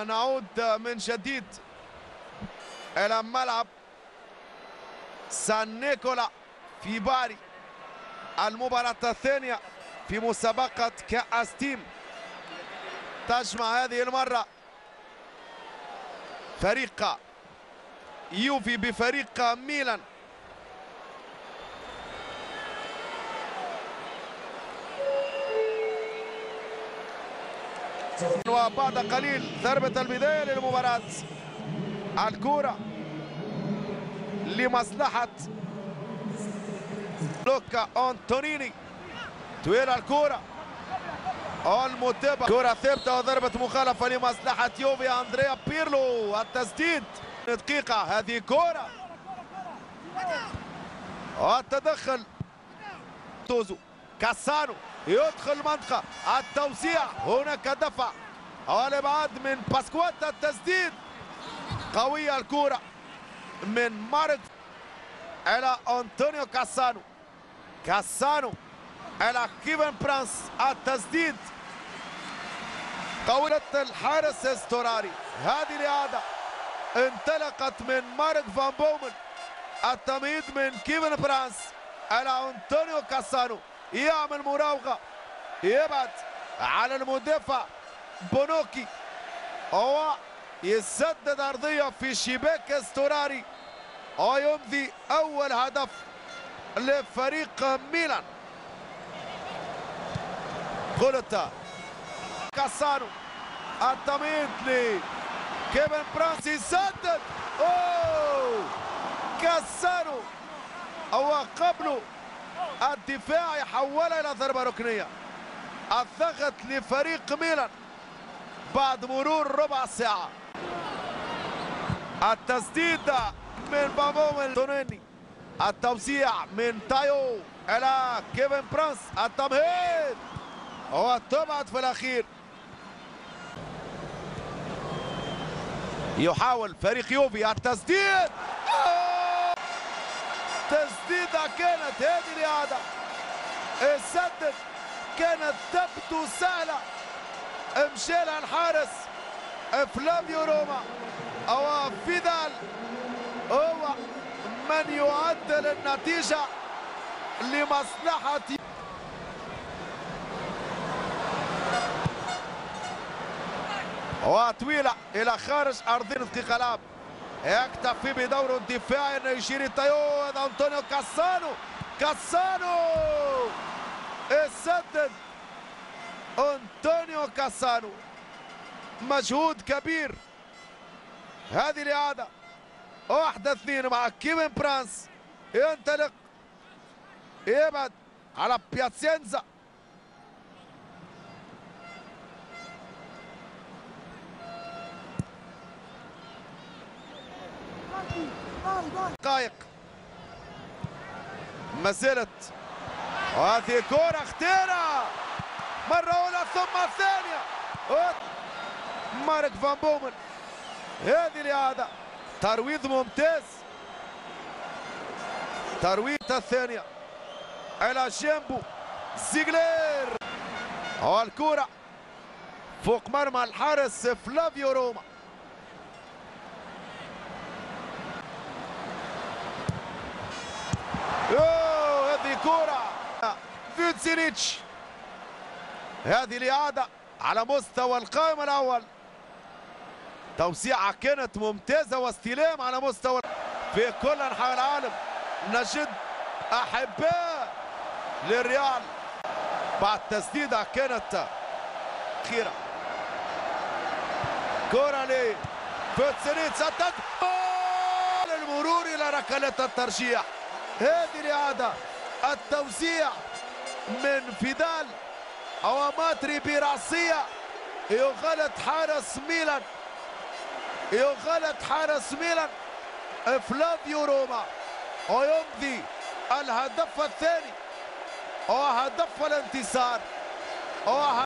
ونعود من جديد إلى ملعب سان نيكولا في باري. المباراة الثانية في مسابقة كأس تيم. تجمع هذه المرة فريق يوفي بفريق ميلان. وبعد قليل. ضربة البداية للمباراة. الكرة لمصلحة لوكا أنتونيني. طويل الكرة المتابعة. كرة ثابتة وضربة مخالفة لمصلحة يوفي أندريا بيرلو. التسديد. دقيقة. هذه كرة والتدخل توزو. كاسانو. يدخل المنطقة التوزيع. هناك دفع. والابعاد من باسكواتا التسديد. قوية الكرة من مارك إلى أنطونيو كاسانو. كاسانو إلى كيفن برانس التسديد. قولة الحارس استوراري هذه الإعادة انطلقت من مارك فان بومل التمهيد من كيفن برانس إلى أنطونيو كاسانو. يعمل مراوغة. يبعد على المدافع بونوتشي. هو يسدد أرضية في شباك استوراري. ويمضي أول هدف لفريق ميلان. غلطة كاسانو. التمهيد لكيفن برانس يسدد. أوه! كاسانو. هو قبله الدفاع يحولها إلى ضربة ركنية. الضغط لفريق ميلان. بعد مرور ربع ساعة. التسديد من بابوم تونيني التوزيع من تايو إلى كيفن برانس. التمهيد. هو تبعد في الأخير. يحاول فريق يوفي. التسديد. تسديدة كانت هذه الإعادة. السدد كانت تبدو سهلة. مشيلها الحارس فلافيو روما أو فيدال. هو من يعدل النتيجة لمصلحة وطويلة إلى خارج أرضية دقيقة لعب يكتفي بدوره الدفاعي انه يشير التايو أنطونيو كاسانو. كاسانو! يسدد! أنطونيو كاسانو. مجهود كبير. هذه الإعادة. واحدة اثنين مع كيفن برانس. ينطلق. يبعد على بياتسينزا. دقائق. ما زالت وهذه كرة أخيرة. مرة أولى ثم الثانية. مارك فان بوميل. هذه الإعادة ترويض ممتاز. ترويض ثانية. إلى جيمبو. زيغلير. والكرة فوق مرمى الحارس فلافيو روما. يوه هذه كرة فوتشينيتش هذه الإعادة على مستوى القائم الأول. توزيعة كانت ممتازة واستلام على مستوى في كل أنحاء العالم. نجد أحباء للريال. بعد تسديدة كانت أخيرة كرة لفوتشينيتش المرور إلى ركلة الترجيح هذه الإعادة. التوزيع من فيدال أو ماتري براسية يغلط حارس ميلان. يغلط حارس ميلان. فلافيو روما. ويمضي الهدف الثاني. وهدف الانتصار.